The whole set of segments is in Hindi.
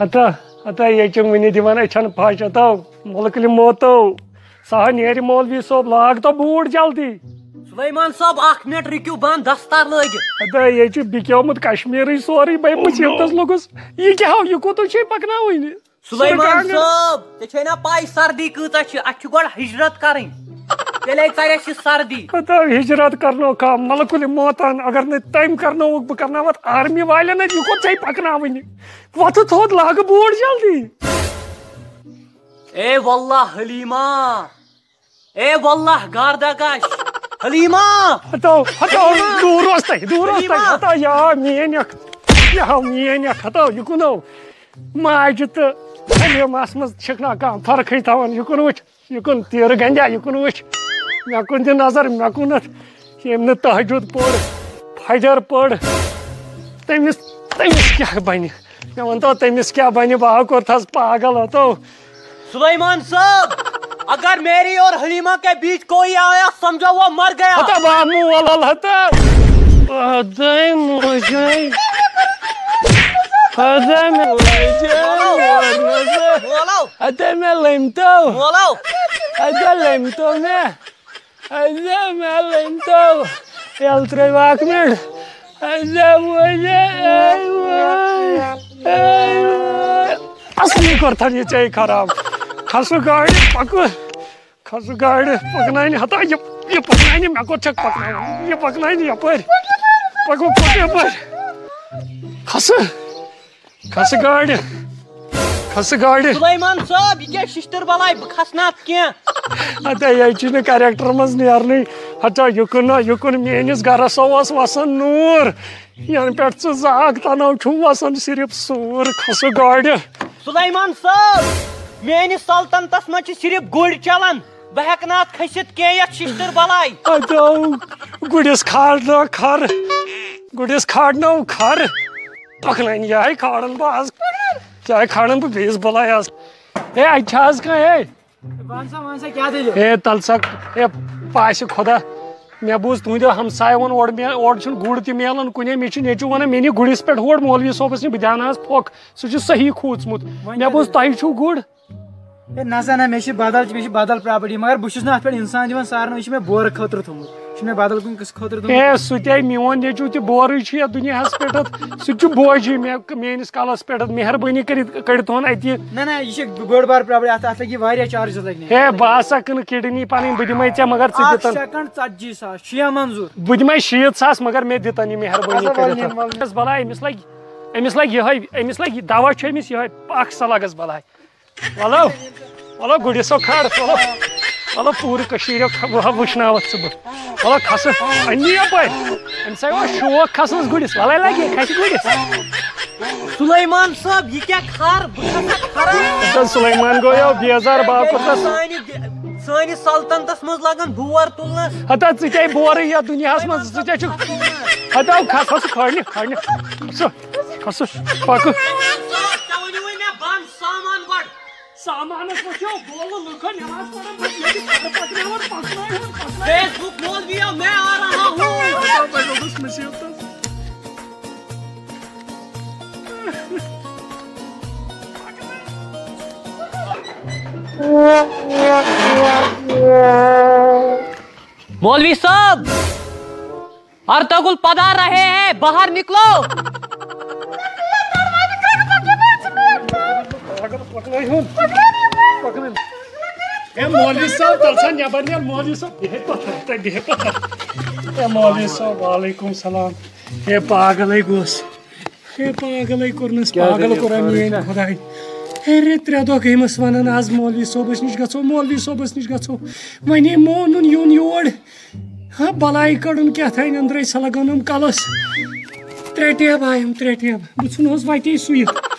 हता हता ये वनी दिवान अछन फश हतो मुल्क मोतो सह नेर मौलवी सोब लाग तो बूट जल्दी सुलेमान साहब अख मिनट रुकियो बंद दस्तार लग हता ये बिक्योमुत कश्मीर सोरे बे मुसीबत लोगुस ये क्या ये कोतो छे पकना सुलेमान साहब ते छे ना पाई सर्दी कूता छ अछ गोड हिजरत करन करे हिजरत करनो का मलकुल मोतन अगर ने टाइम करनो बह करना वत आर्मी वाले ने थोद लाग बूट जल्दी ए वल्लाह हलीमा ए वल्लाह गार्दगश हलीमा हतो हतो दूर वस्ते दूर वस्ते हतो या मेनक या मेनक हतो युकुनो माज तो हलीमास मज छकना का फ़र्क थवन युकुन वच युकुन तीर गंजा युकुन वच मे कुन दि नज़र मे कुन यम तहजुद पढ़ फजर पढ़ तमिस तमिस क्या बन मे वन तो तमिस क्या बन बह कोथस पागल हतो सुलेमान साहब अगर मेरी और हलीमा के बीच कोई आया समझो वो मर गया हता बामू वलल हता अदय मुझे अदय में बोलो अदय में लेमतो अदय लेमतो में अदय में लेमतो यल त्रे वाक में अदय मुझे असली करता ये चाहिए खराब खसु गाड़ी पकु खसु गाड़ी पकनाइन हता ये ये पकनाइन मैं को चक पकनाइन ये पकनाइन ये पर पकु पकु पर खसु खसु गाड़ी खसु गाड़ी सुलेमान साहब ये क्या शिस्तर बलाई खसनात क्या अत ये करेक्टर मज नेरन हचा युकुन युकुन मेनिस गरस ओस वसन नूर यन पे जाग तनाव छु वसन सिर्फ़ सूर खसु गाड़ी सुलेमान साहब मेनिस सल्तनतस मज सिर्फ़ गुड़ चलन बह हेक ना खसित कह यथ शिस्तर बलाई अतो गुडिस खाड़नो खर गुडिस खाड़नो खर पकनाइन ये खाड़न बज चाहे खाड़न बह बेस बलाय आज ए अच्छा आज का ए वांसा वांसा क्या दिल ए तलसक ए पास खुदा। मे बूज तुंद हमसाय वन ओर मे ओर गुड़ त मेलन कुने मे नेचु वन मे गुड़िस पे होड़ मौलवी सोबस ने बदान आज फोक। सु छ सही खूचमुत मे बूज छु गुड़? ए नसा ना मे बदल मे बदल प्रॉपर्टी मगर बह छुस ना अत पे इंसान दिवन यह मे बोर खतर थोमुत मे बदल कुन किस खतर थोमुत ए सु मियोन नेचु त बोर या दुनिया पेट सु बोजी मे मेनिस कालस पेट मेहरबानी होन अति बासा कन किडनी बदिमै चे मगर मंजूर बदिमै शीत सास मगर मे दितन मेहरबानी बलाई अमिस लग अमिस लग दवा अमिस यह अख सलगस बलाई वलो वलो गुडिसो खड़ वलो पूरे कशीर वुशनावत सब वलो खस अन्नी अपर अम सा शोक खसनस गुडिस वलाई लगे खस गुडिस सुलेमान साहब ये क्या खार बह खसा खरा तो सुलेमान गो यो बेजार बाकुतस सानी सल्तनतस मज लगन बोर तुलनस हता चे बोर या दुनियास मज चे छु हता खस खस खड़ने खड़ने खस खस पक सामान गड बोल नमाज़ पढ़न ये पकड़ावर पकड़ावर फेसबुक बोल दिया मैं आ रहा हूँ मौलवी साहब अर्तगुल पधार रहे हैं बाहर निकलो ए मौलवी साहब तलसा नेबर ने मौलवी साहब बिहे पत्थर ते बिहे पत्थर ए मौलवी साहब वालेकुम सलाम ए पागल गोस ए पागल कुरनस पागल कुरान मेन खुदाई अरे त्रे दो गईमस वनान आज मौलवी सोबस निश गो मौलवी सोबस निश गो वने मोनुन यून योर हाँ बलाई कड़न क्या था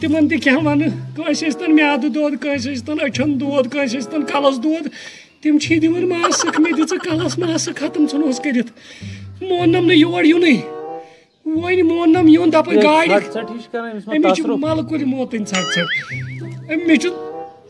टेब आयम त्रे टेब बुन वते सुत मेडिकल शॉपस पे गोस गो तिमन तह वन कन म्याद दौद कन अछन दौद कन कलस दौद तम दिवन मासक मे दिख कलस मासक खत्म ोनस कर मोनम नोर यून वन मोनम यून दप गाड़ अमिच मल कुल मोतन ट ट मे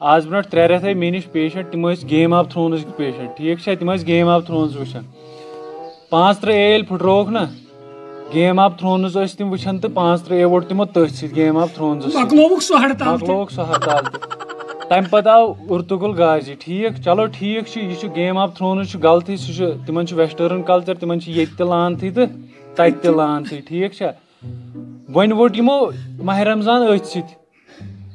आज ब्रोट त्रे रेत मेश पेशेंट तम गेम ऑफ़ थ्रोनस पेशेंट ठीक है तम गेम ऑफ़ थ्रोनस वुचान पाँच त्रे एल फुटरोक ना गेम ऑफ़ थ्रोनस तम वुचान तो पाँच त्रे ए वोट तमो तथ गेम ऑफ़ थ्रोनस मकलोक सो हड़ताल मकलोक सो हड़ताल तम पत आव उर्तुगुल गाजी ठीक चलो ठीक यह गेम ऑफ़ थ्रोनस गलती सह तम वेस्टर्न कल्चर तम ये लानत तो तत लानत ठीक वन वोट यमो माह रमज़ान अथ स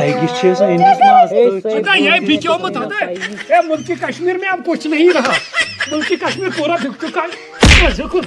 आएगी छह सौ इंग्लिश में आज तो चुका यही बीच में मत होता है। ये मुल्क कश्मीर में अब कुछ नहीं रहा। मुल्क कश्मीर पूरा बिक चुका है। ज़िक्र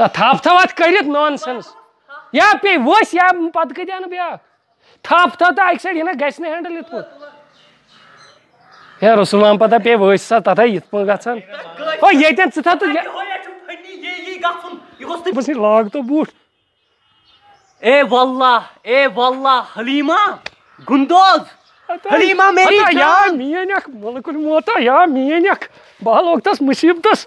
थप थव अत कर नॉन सेंस या पे वो या पद कत अन ब्या थप थव तो अक सैड ग गि हैंडल इत हे रसुल पता पे वो सा तथा इत पे गन हो ये थो लाग तो बूट ए वल्ला ए वल्ला हलीमा गुंदोज हलीमा मेरी या मेन मुल्क मोता या मेन बह मुसीबत तस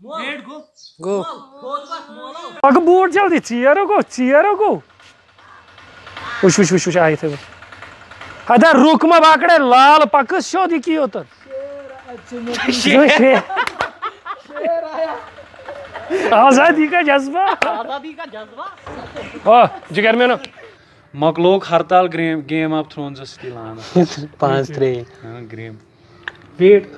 गो। अगो बूट जल्दी चीयर गो चीयर गो उश उश उश उश आए थे वो। अदा रुक मा बाकड़े लाल पक शो दिखी हो तो आज़ादी का जज्बा। आज़ादी का जज्बा। ओ जिगर में ना। मकलोक हड़ताल गेम गेम ऑफ़ थ्रोन्स असली लाना पाँच हाँ, थ्री हाँ गेम। वेट।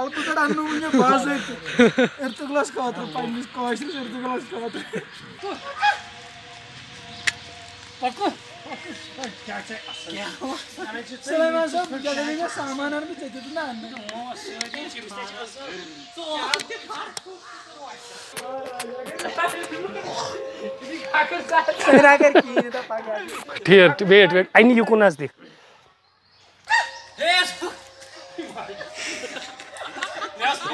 కలుపుతాడు అన్నం ఉండే బాస్ అయితే ఎర్త్ గ్లాస్ కావతారు పైన తీసుకోవాల్సిన ఎర్త్ గ్లాస్ కావతారు సామానానికి చదువుతున్నా అన్న ठीक है वेट वेट आई नहीं यू को नाच देख